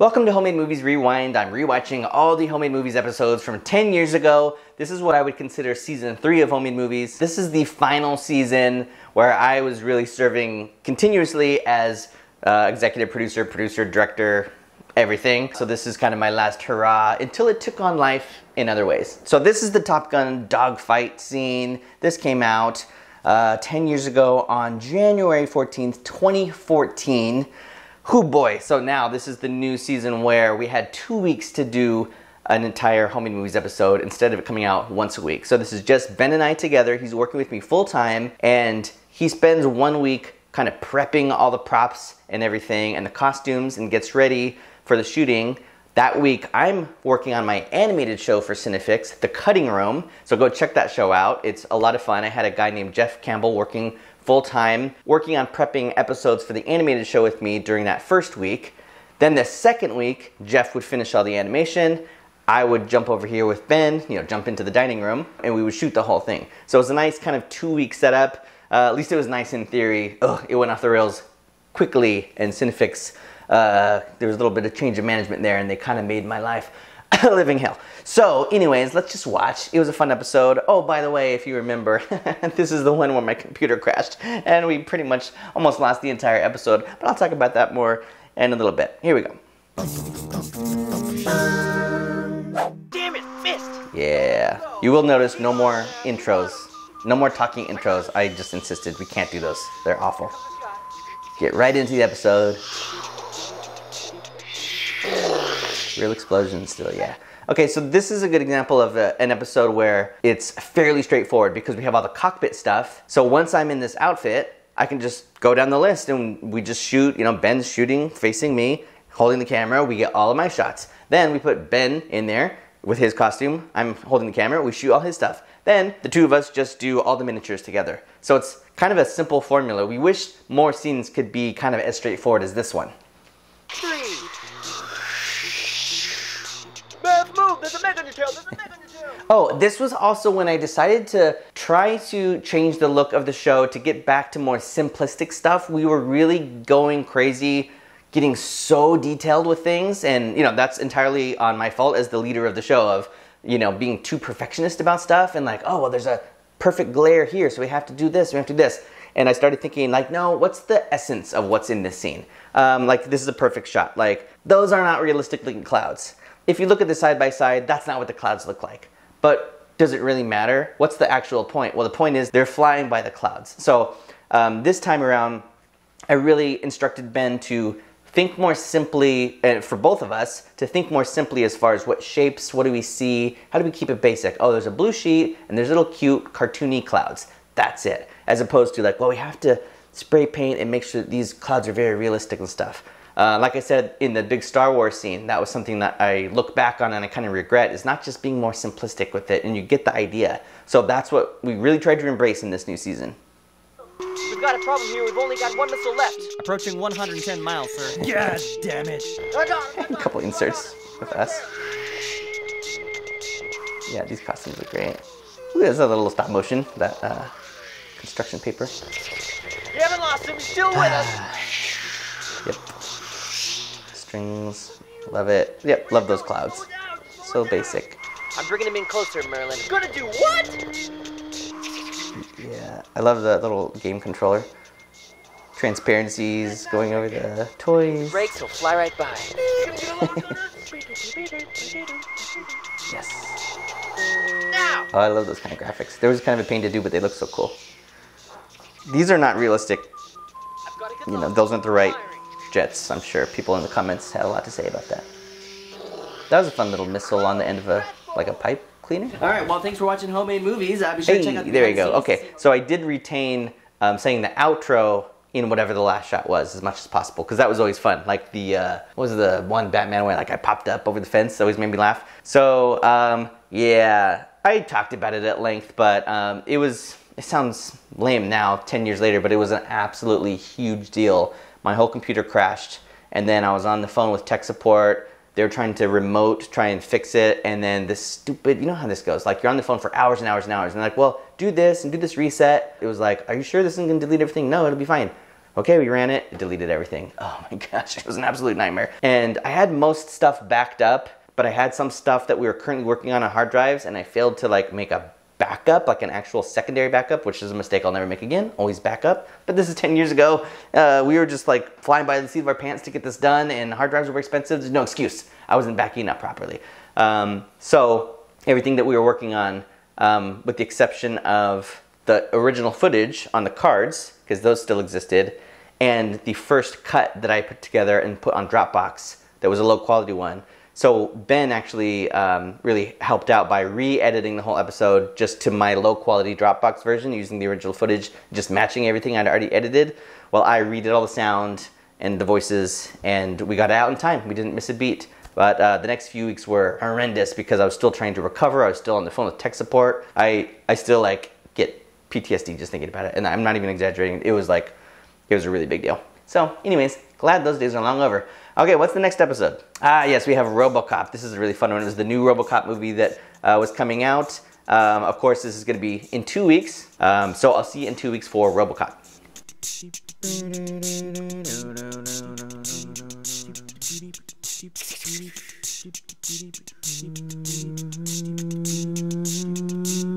Welcome to Homemade Movies Rewind. I'm rewatching all the Homemade Movies episodes from 10 years ago. This is what I would consider season three of Homemade Movies. This is the final season where I was really serving continuously as uh, executive producer, producer, director, everything. So this is kind of my last hurrah until it took on life in other ways. So this is the Top Gun dogfight scene. This came out uh, 10 years ago on January 14th, 2014. Who boy, so now this is the new season where we had two weeks to do an entire Homemade Movies episode instead of it coming out once a week. So this is just Ben and I together. He's working with me full time and he spends one week kind of prepping all the props and everything and the costumes and gets ready for the shooting. That week, I'm working on my animated show for Cinefix, The Cutting Room. So go check that show out. It's a lot of fun. I had a guy named Jeff Campbell working full time, working on prepping episodes for the animated show with me during that first week. Then the second week, Jeff would finish all the animation. I would jump over here with Ben, you know, jump into the dining room, and we would shoot the whole thing. So it was a nice kind of two week setup. Uh, at least it was nice in theory. Ugh, it went off the rails quickly, and Cinefix, uh, there was a little bit of change of management there, and they kind of made my life living hell. So, anyways, let's just watch. It was a fun episode. Oh, by the way, if you remember, this is the one where my computer crashed and we pretty much almost lost the entire episode. But I'll talk about that more in a little bit. Here we go. Damn it, missed! Yeah. You will notice no more intros. No more talking intros. I just insisted we can't do those. They're awful. Get right into the episode. Real explosions still, yeah. Okay, so this is a good example of a, an episode where it's fairly straightforward because we have all the cockpit stuff. So once I'm in this outfit, I can just go down the list and we just shoot, you know, Ben's shooting facing me, holding the camera, we get all of my shots. Then we put Ben in there with his costume, I'm holding the camera, we shoot all his stuff. Then the two of us just do all the miniatures together. So it's kind of a simple formula. We wish more scenes could be kind of as straightforward as this one. Three. Oh, this was also when I decided to try to change the look of the show to get back to more simplistic stuff. We were really going crazy, getting so detailed with things, and you know, that's entirely on my fault as the leader of the show of, you know, being too perfectionist about stuff and like, oh, well, there's a perfect glare here, so we have to do this, we have to do this. And I started thinking, like, no, what's the essence of what's in this scene? Um, like, this is a perfect shot. Like, those are not realistic looking clouds if you look at the side by side, that's not what the clouds look like. But does it really matter? What's the actual point? Well, the point is they're flying by the clouds. So um, this time around, I really instructed Ben to think more simply, and for both of us, to think more simply as far as what shapes, what do we see, how do we keep it basic? Oh, there's a blue sheet and there's little cute cartoony clouds. That's it. As opposed to like, well, we have to spray paint and make sure these clouds are very realistic and stuff. Uh, like I said in the big Star Wars scene, that was something that I look back on and I kind of regret. Is not just being more simplistic with it, and you get the idea. So that's what we really tried to embrace in this new season. We've got a problem here. We've only got one missile left. Approaching 110 miles, sir. God damn it. I got it. A couple inserts with us. Yeah, these costumes look great. Ooh, there's a little stop motion, that uh, construction paper. You haven't lost him. He's still with us. Yep. Strings. Love it. Yep, love those clouds. So basic. I'm bringing him in closer, Merlin. Gonna do what? Yeah, I love the little game controller. Transparencies going over the toys. Brakes, he'll fly right by. Yes. now! Oh, I love those kind of graphics. They was kind of a pain to do, but they look so cool. These are not realistic. I've got a good You know, those aren't the right Firing. Jets. I'm sure people in the comments had a lot to say about that. That was a fun little missile on the end of a like a pipe cleaner. All right, well, thanks for watching Homemade Movies. Uh, be sure to check out Hey, the there you go. Okay, so I did retain um, saying the outro in whatever the last shot was as much as possible because that was always fun. Like the uh, what was the one Batman where like I popped up over the fence that always made me laugh. So um, yeah, I talked about it at length, but um, it was it sounds lame now, ten years later, but it was an absolutely huge deal. My whole computer crashed, and then I was on the phone with tech support. They were trying to remote try and fix it. And then this stupid you know how this goes. Like you're on the phone for hours and hours and hours. And they're like well do this and do this reset. It was like are you sure this isn't going to delete everything? No it'll be fine. Okay, we ran it, it deleted everything. Oh my gosh, it was an absolute nightmare. And I had most stuff backed up, but I had some stuff that we were currently working on on hard drives, and I failed to like make a backup, like an actual secondary backup, which is a mistake I'll never make again. Always backup. But this is 10 years ago. Uh, we were just like flying by the seat of our pants to get this done, and hard drives were expensive. There's no excuse. I wasn't backing up properly. Um, so everything that we were working on, um, with the exception of the original footage on the cards, because those still existed, and the first cut that I put together and put on Dropbox that was a low quality one. So Ben actually um, really helped out by re-editing the whole episode just to my low quality Dropbox version using the original footage, just matching everything I'd already edited, while I redid all the sound and the voices, and we got it out in time. We didn't miss a beat. But uh, the next few weeks were horrendous because I was still trying to recover. I was still on the phone with tech support. I I still like get PTSD just thinking about it, and I'm not even exaggerating. It was like it was a really big deal. So, anyways, glad those days are long over. Okay, what's the next episode? Ah, yes, we have RoboCop. This is a really fun one. It was the new RoboCop movie that uh, was coming out. Um, of course, this is going to be in two weeks. Um, so I'll see you in two weeks for RoboCop.